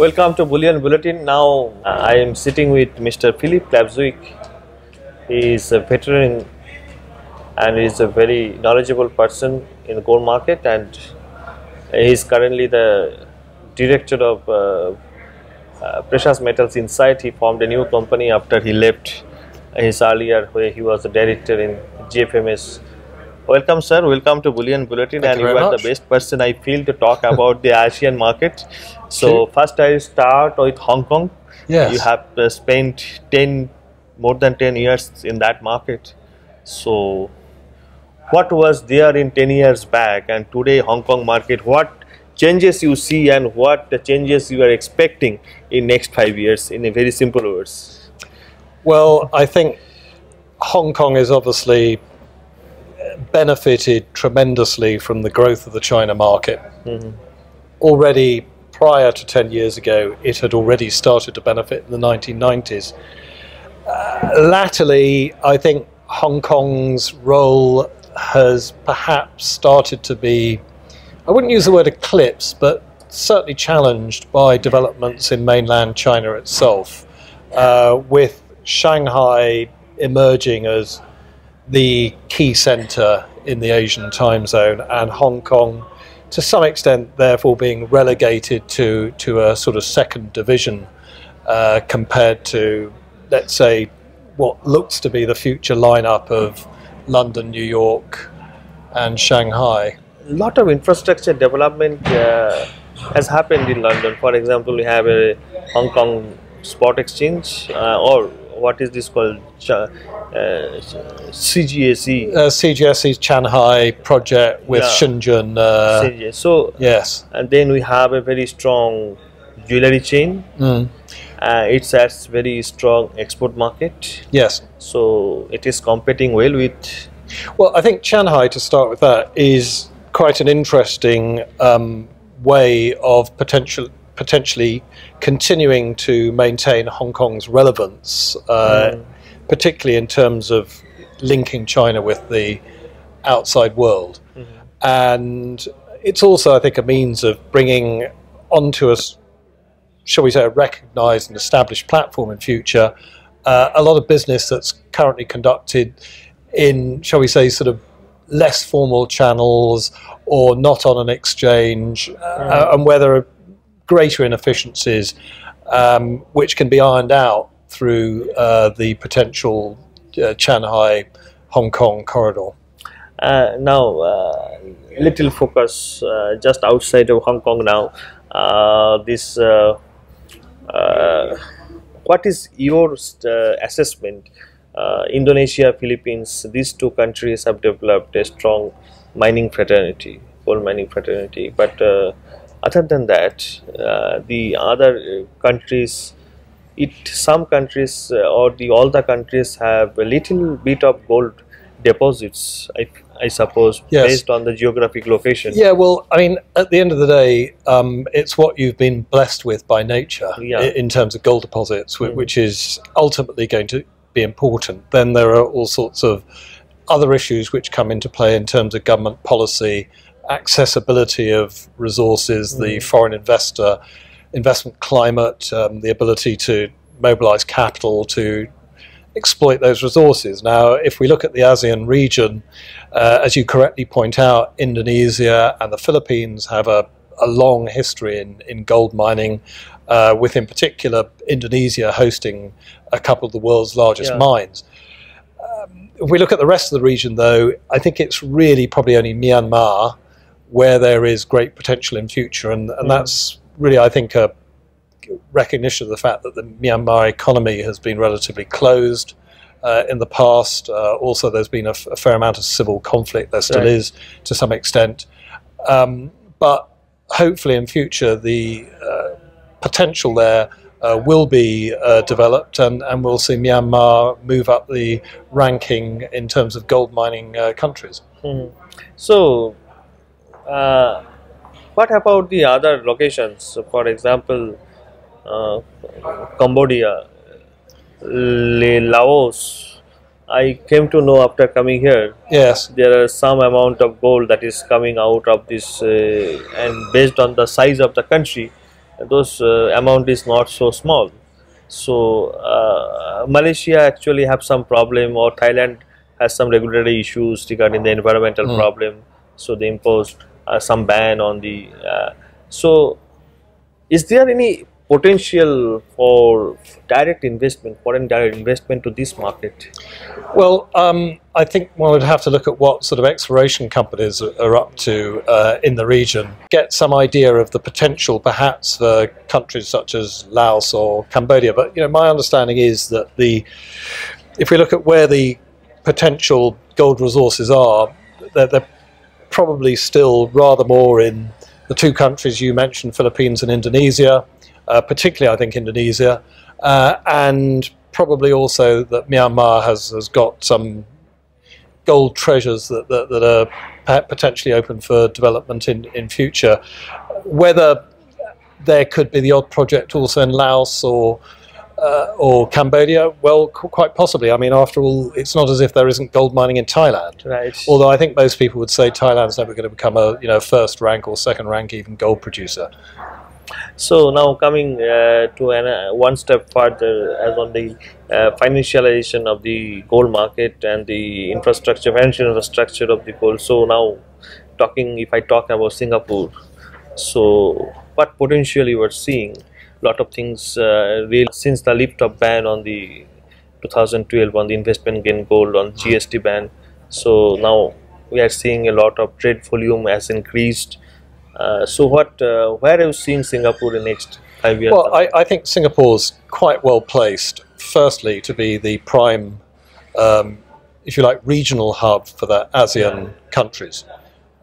Welcome to Bullion Bulletin. Now uh, I am sitting with Mr. Philip Klapwijk. He is a veteran and is a very knowledgeable person in the gold market and he is currently the director of uh, uh, Precious Metals Insight. He formed a new company after he left his earlier where he was the director in GFMS Welcome, sir. Welcome to Bullion Bulletin, Thank and you you, are much. the best person I feel to talk about the Asian market. So Okay. first, I start with Hong Kong. Yes. You have uh, spent ten more than ten years in that market. So, what was there in ten years back, and today Hong Kong market? What changes you see, and what the changes you are expecting in next five years? In a very simple words. Well, I think Hong Kong is obviously benefited tremendously from the growth of the China market. Already prior to 10 years ago, it had already started to benefit in the 1990s. Uh, latterly, I think Hong Kong's role has perhaps started to be, I wouldn't use the word eclipse, but certainly challenged by developments in mainland China itself, uh, with Shanghai emerging as the key centre in the Asian time zone, and Hong Kong, to some extent, therefore being relegated to, to a sort of second division uh, compared to, let's say, what looks to be the future lineup of London, New York, and Shanghai. A lot of infrastructure development uh, has happened in London. For example, we have a Hong Kong Spot Exchange, uh, or what is this called? Ch- uh, CGAC. Uh, CGSE's Shanghai project with Yeah. Shenzhen. Uh, So, yes. and then we have a very strong jewelry chain. Mm, Uh, it's has very strong export market. yes. So it is competing well with. Well, I think Shanghai, to start with that, is quite an interesting um, way of potential, potentially continuing to maintain Hong Kong's relevance, uh, particularly in terms of linking China with the outside world. And it's also, I think, a means of bringing onto us, shall we say, a recognised and established platform in future uh, a lot of business that's currently conducted in, shall we say, sort of less formal channels or not on an exchange, uh, and where there are greater inefficiencies um, which can be ironed out through uh, the potential uh, Shanghai Hong Kong corridor. Uh, now, uh, little focus uh, just outside of Hong Kong now. Uh, this, uh, what is your assessment? Indonesia, Philippines, these two countries have developed a strong mining fraternity, coal mining fraternity. But other than that, uh, the other uh, countries, it some countries uh, or the all the countries have a little bit of gold deposits. I, I suppose Yes. based on the geographic location. Yeah, well, I mean, at the end of the day, um, it's what you've been blessed with by nature Yeah. in terms of gold deposits, whi- which is ultimately going to be important. Then there are all sorts of other issues which come into play in terms of government policy, accessibility of resources, the foreign investor investment climate, um, the ability to mobilize capital to exploit those resources. Now, if we look at the ASEAN region, uh, as you correctly point out, Indonesia and the Philippines have a, a long history in, in gold mining, uh, with in particular Indonesia hosting a couple of the world's largest Yeah. mines. Um, if we look at the rest of the region, though, I think it's really probably only Myanmar where there is great potential in future, and, and that's really, I think, a recognition of the fact that the Myanmar economy has been relatively closed uh, in the past. Uh, also, there's been a, f- a fair amount of civil conflict. There still Right. is to some extent, um, but hopefully in future the uh, potential there. Uh, will be uh, developed, and, and we'll see Myanmar move up the ranking in terms of gold mining uh, countries. Mhm. So, uh, what about the other locations? For example, uh, Cambodia, Laos. I came to know after coming here Yes, there are some amount of gold that is coming out of this, uh, and based on the size of the country, those uh, amount is not so small. So uh, Malaysia actually have some problem, or Thailand has some regulatory issues regarding the environmental Mm. problem. So they imposed some ban on the. Uh, so, is there any potential for direct investment, foreign direct investment to this market? Well, um, I think one would have to look at what sort of exploration companies are, are up to uh, in the region, get some idea of the potential perhaps for countries such as Laos or Cambodia. But you know, my understanding is that the if we look at where the potential gold resources are, they're, they're probably still rather more in the two countries you mentioned, Philippines and Indonesia, uh, particularly I think Indonesia, uh, and probably also that Myanmar has, has got some gold treasures that, that, that are potentially open for development in, in future. Whether there could be the odd project also in Laos or uh, or Cambodia, well, qu- quite possibly. I mean, after all, it's not as if there isn't gold mining in Thailand. Right. Although I think most people would say Thailand's never going to become a you know first rank or second rank even gold producer. So now coming uh, to an, uh, one step further as on the uh, financialization of the gold market and the infrastructure, financial infrastructure of the gold. So now talking, if I talk about Singapore, so what potential you are seeing? Lot of things uh, since the lift of ban on the 2012 on the investment gain gold on GST ban. So now we are seeing a lot of trade volume has increased. Uh, so what? Uh, where are you seeing Singapore in the next five years? Well, I, I think Singapore's quite well placed. Firstly, to be the prime, um, if you like, regional hub for the ASEAN countries.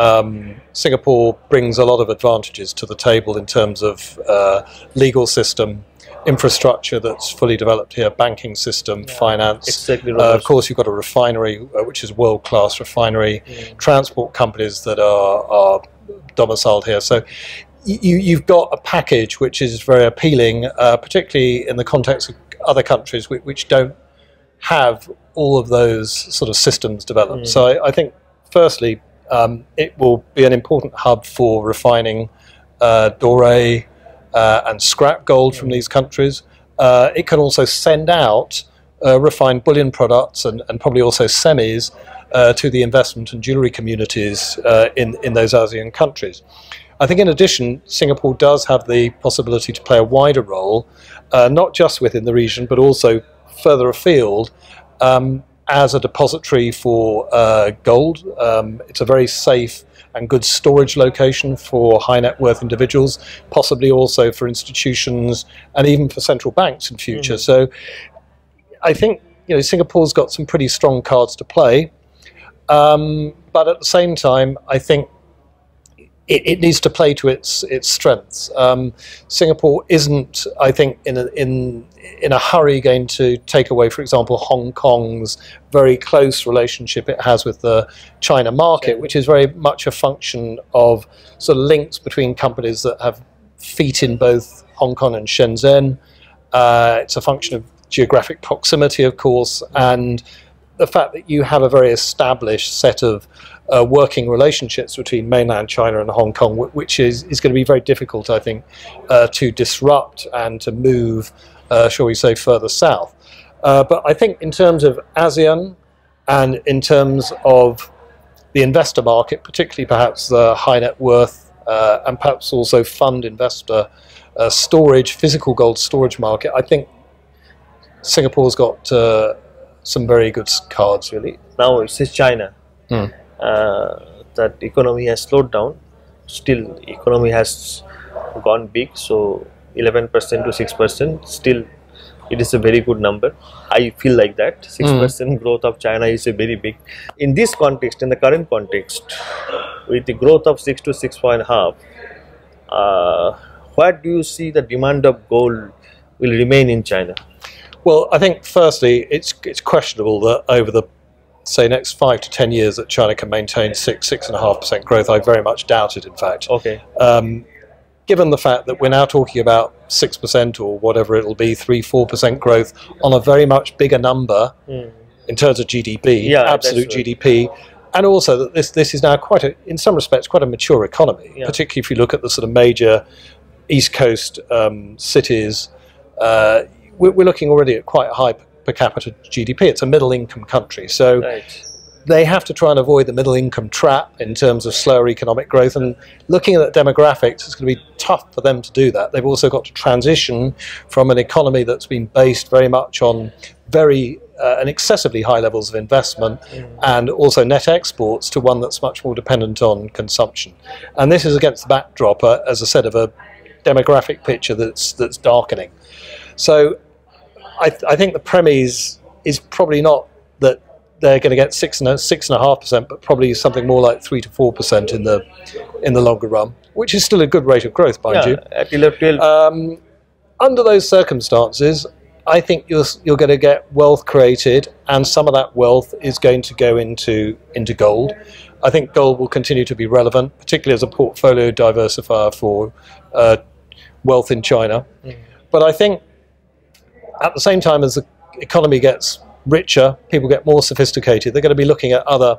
Um, Singapore brings a lot of advantages to the table in terms of uh, legal system, infrastructure that's fully developed here, banking system, finance. exactly. Uh, of course, you've got a refinery, uh, which is world class refinery, transport companies that are, are domiciled here. So you, you've got a package which is very appealing, uh, particularly in the context of other countries which, which don't have all of those sort of systems developed. So I, I think, firstly, um, it will be an important hub for refining uh, doré uh, and scrap gold from these countries. Uh, it can also send out uh, refined bullion products and, and probably also semis uh, to the investment and jewellery communities uh, in, in those ASEAN countries. I think, in addition, Singapore does have the possibility to play a wider role, not just within the region, but also further afield. Um, as a depository for uh, gold. Um, it's a very safe and good storage location for high net worth individuals, possibly also for institutions and even for central banks in future. So I think you know Singapore's got some pretty strong cards to play, um, but at the same time, I think it, it needs to play to its its strengths. Um, Singapore isn't, I think, in a, in in a hurry going to take away, for example, Hong Kong's very close relationship it has with the China market, which is very much a function of sort of links between companies that have feet in both Hong Kong and Shenzhen. Uh, it's a function of geographic proximity, of course, and the fact that you have a very established set of uh, working relationships between mainland China and Hong Kong, which is, is going to be very difficult, I think, uh, to disrupt and to move, uh, shall we say, further south. Uh, but I think in terms of ASEAN and in terms of the investor market, particularly perhaps the high net worth uh, and perhaps also fund investor uh, storage, physical gold storage market, I think Singapore's got uh, some very good cards, really. now it says China. Hmm. Uh, that economy has slowed down. Still, economy has gone big. So, 11% to 6%. Still, it is a very good number. I feel like that 6% growth of China is a very big. In this context, in the current context, with the growth of 6 to 6.5, uh, where do you see the demand of gold will remain in China? Well, I think firstly, it's it's questionable that over the say next five to ten years that China can maintain six six and a half percent growth. I very much doubt it. In fact, Okay. um, given the fact that we're now talking about six percent or whatever it'll be, three four percent growth on a very much bigger number Hmm. in terms of GDP, Yeah, absolute right. GDP. And also that this this is now quite a, in some respects, quite a mature economy. Yeah. Particularly if you look at the sort of major East Coast um, cities, uh, we're, we're, looking already at quite a high per capita GDP. It's a middle income country. So right. they have to try and avoid the middle income trap in terms of slower economic growth. And looking at the demographics, it's going to be tough for them to do that. They've also got to transition from an economy that's been based very much on very uh, and excessively high levels of investment mm. and also net exports to one that's much more dependent on consumption. And this is against the backdrop, uh, as I said, of a demographic picture that's that's darkening. So I, th- I think the premise is probably not that they're going to get six and six and a half percent, but probably something more like three to four percent in the in the longer run, which is still a good rate of growth, mind yeah, you. At 11, um, under those circumstances, I think you're you're going to get wealth created, and some of that wealth is going to go into into gold. I think gold will continue to be relevant, particularly as a portfolio diversifier for uh, wealth in China. Mm. But I think at the same time as the economy gets richer, people get more sophisticated, they're going to be looking at other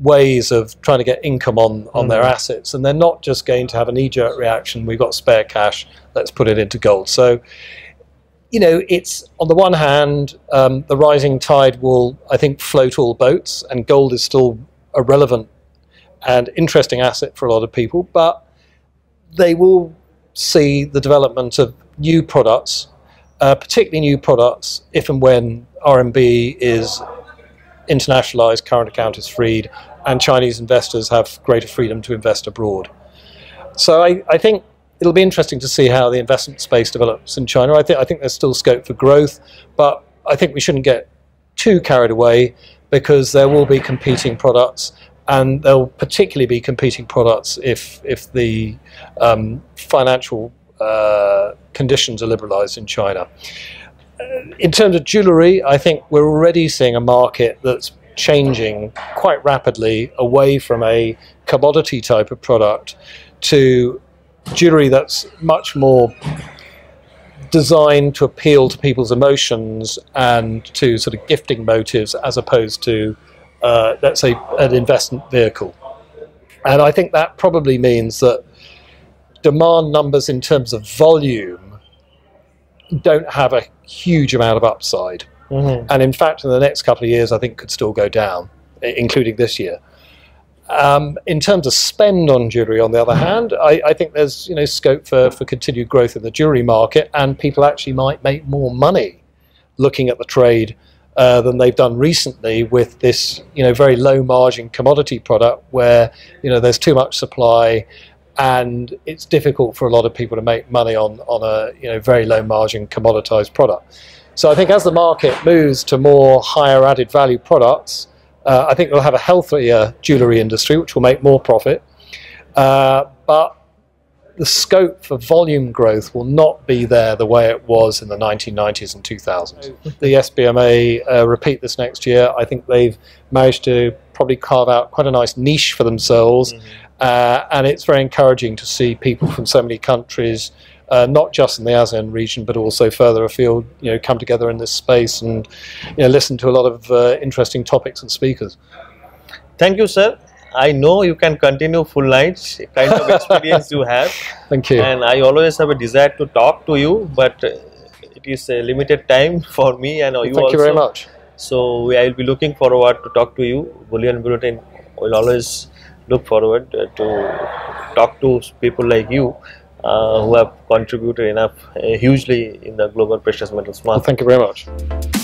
ways of trying to get income on, on mm. their assets. And they're not just going to have a knee jerk reaction, we've got spare cash, let's put it into gold. So, you know, it's on the one hand, um, the rising tide will, I think, float all boats, and gold is still a relevant and interesting asset for a lot of people, but they will see the development of new products uh, particularly new products, if and when RMB is internationalized, current account is freed, and Chinese investors have greater freedom to invest abroad. So I, I think it'll be interesting to see how the investment space develops in China. I think I think there's still scope for growth, but I think we shouldn't get too carried away because there will be competing products, and there'll particularly be competing products if if the um, financial uh, conditions are liberalised in China. Uh, in terms of jewellery, I think we're already seeing a market that's changing quite rapidly away from a commodity type of product to jewellery that's much more designed to appeal to people's emotions and to sort of gifting motives as opposed to, uh, let's say, an investment vehicle. And I think that probably means that demand numbers in terms of volume don't have a huge amount of upside. Mm-hmm. And in fact, in the next couple of years, I think could still go down, including this year. Um, in terms of spend on jewellery, on the other hand, I, I, think there's you know scope for, for continued growth in the jewellery market, and people actually might make more money looking at the trade uh, than they've done recently with this you know very low margin commodity product where you know there's too much supply and it's difficult for a lot of people to make money on, on a you know very low margin commoditized product. So I think as the market moves to more higher added value products, uh, I think we'll have a healthier jewellery industry, which will make more profit. Uh, but the scope for volume growth will not be there the way it was in the 1990s and 2000s. The SBMA uh, repeat this next year. I think they've managed to probably carve out quite a nice niche for themselves. Mm-hmm uh, and it's very encouraging to see people from so many countries, uh, not just in the ASEAN region, but also further afield, you know, come together in this space and you know, listen to a lot of uh, interesting topics and speakers. Thank you, sir. I know you can continue full nights, kind of experience you have. Thank you. And I always have a desire to talk to you, but uh, it is a limited time for me and you Thank also. you very much. So I will be looking forward to talk to you. Bullion Bulletin will always look forward uh, to talk to people like you uh, who have contributed enough uh, hugely in the global precious metals market. Well, thank you very much.